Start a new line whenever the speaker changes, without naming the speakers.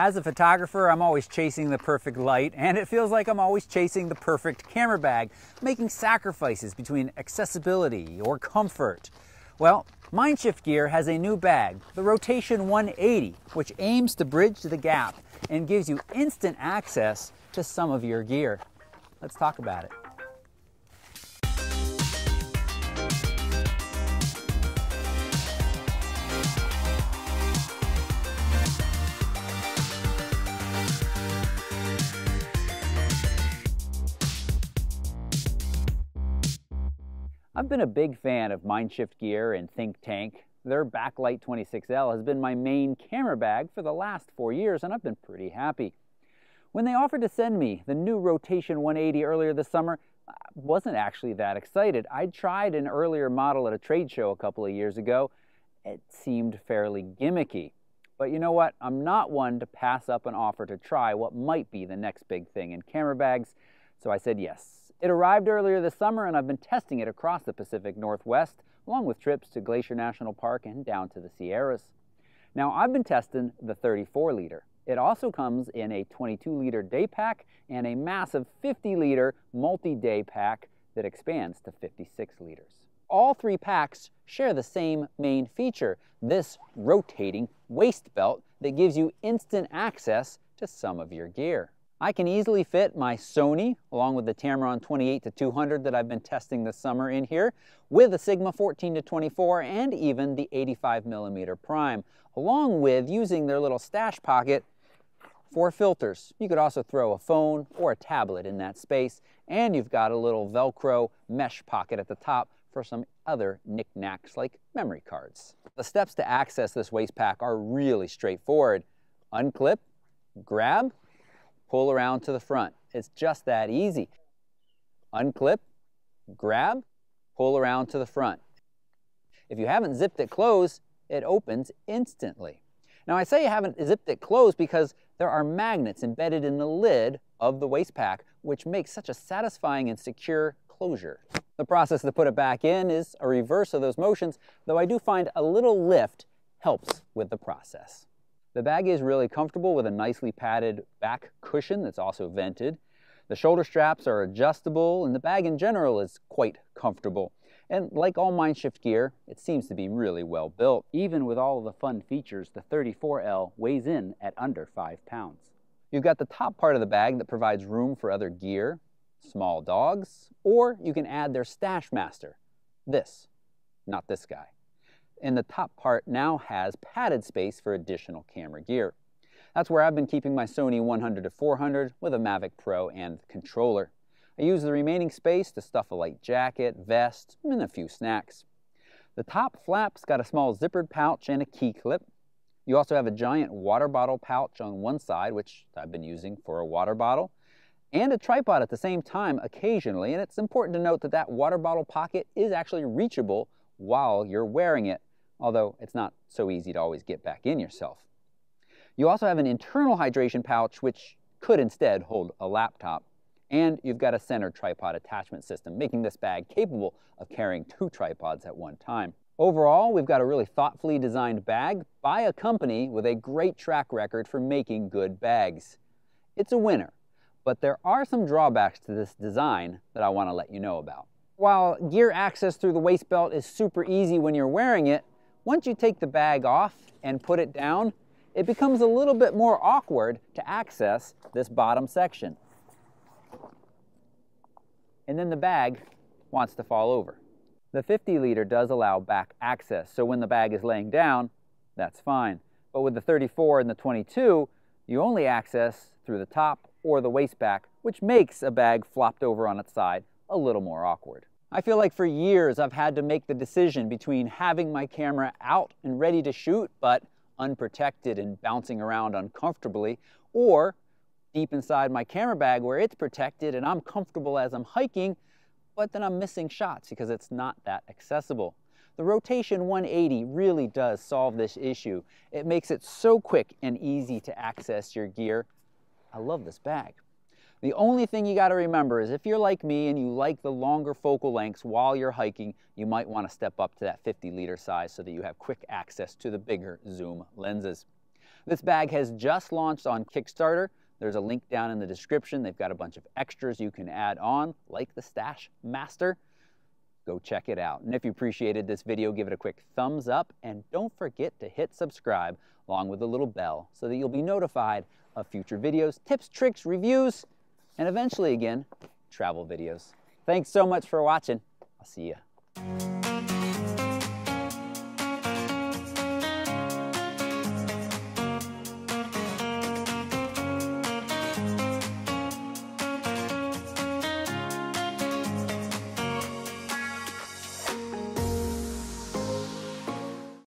As a photographer, I'm always chasing the perfect light, and it feels like I'm always chasing the perfect camera bag, making sacrifices between accessibility or comfort. Well, Mindshift Gear has a new bag, the Rotation 180, which aims to bridge the gap and gives you instant access to some of your gear. Let's talk about it. I've been a big fan of Mindshift Gear and Think Tank. Their Backlight 26L has been my main camera bag for the last four years, and I've been pretty happy. When they offered to send me the new Rotation 180 earlier this summer, I wasn't actually that excited. I'd tried an earlier model at a trade show a couple of years ago. It seemed fairly gimmicky. But you know what? I'm not one to pass up an offer to try what might be the next big thing in camera bags, so I said yes. It arrived earlier this summer and I've been testing it across the Pacific Northwest, along with trips to Glacier National Park and down to the Sierras. Now I've been testing the 34 liter. It also comes in a 22 liter day pack and a massive 50 liter multi-day pack that expands to 56 liters. All three packs share the same main feature, this rotating waist belt that gives you instant access to some of your gear. I can easily fit my Sony along with the Tamron 28 to 200 that I've been testing this summer in here with a Sigma 14 to 24 and even the 85 millimeter prime along with using their little stash pocket for filters. You could also throw a phone or a tablet in that space and you've got a little velcro mesh pocket at the top for some other knickknacks like memory cards. The steps to access this waist pack are really straightforward. Unclip, grab, pull around to the front. It's just that easy. Unclip, grab, pull around to the front. If you haven't zipped it closed, it opens instantly. Now I say you haven't zipped it closed because there are magnets embedded in the lid of the waist pack, which makes such a satisfying and secure closure. The process to put it back in is a reverse of those motions, though I do find a little lift helps with the process. The bag is really comfortable with a nicely padded back cushion that's also vented. The shoulder straps are adjustable and the bag in general is quite comfortable. And like all Mindshift gear, it seems to be really well built. Even with all of the fun features, the 34L weighs in at under 5 pounds. You've got the top part of the bag that provides room for other gear, small dogs, or you can add their Stash Master. This, not this guy and the top part now has padded space for additional camera gear. That's where I've been keeping my Sony 100 to 400 with a Mavic Pro and controller. I use the remaining space to stuff a light jacket, vest, and a few snacks. The top flap's got a small zippered pouch and a key clip. You also have a giant water bottle pouch on one side, which I've been using for a water bottle, and a tripod at the same time occasionally, and it's important to note that that water bottle pocket is actually reachable while you're wearing it although it's not so easy to always get back in yourself. You also have an internal hydration pouch which could instead hold a laptop. And you've got a center tripod attachment system, making this bag capable of carrying two tripods at one time. Overall, we've got a really thoughtfully designed bag by a company with a great track record for making good bags. It's a winner, but there are some drawbacks to this design that I want to let you know about. While gear access through the waist belt is super easy when you're wearing it, once you take the bag off and put it down, it becomes a little bit more awkward to access this bottom section. And then the bag wants to fall over. The 50 liter does allow back access, so when the bag is laying down, that's fine. But with the 34 and the 22, you only access through the top or the waist back, which makes a bag flopped over on its side a little more awkward. I feel like for years I've had to make the decision between having my camera out and ready to shoot, but unprotected and bouncing around uncomfortably, or deep inside my camera bag where it's protected and I'm comfortable as I'm hiking, but then I'm missing shots because it's not that accessible. The Rotation 180 really does solve this issue. It makes it so quick and easy to access your gear. I love this bag. The only thing you got to remember is if you're like me and you like the longer focal lengths while you're hiking, you might want to step up to that 50 liter size so that you have quick access to the bigger zoom lenses. This bag has just launched on Kickstarter. There's a link down in the description. They've got a bunch of extras you can add on, like the Stash Master. Go check it out. And if you appreciated this video, give it a quick thumbs up and don't forget to hit subscribe along with the little bell so that you'll be notified of future videos, tips, tricks, reviews, and eventually again, travel videos. Thanks so much for watching. I'll see ya.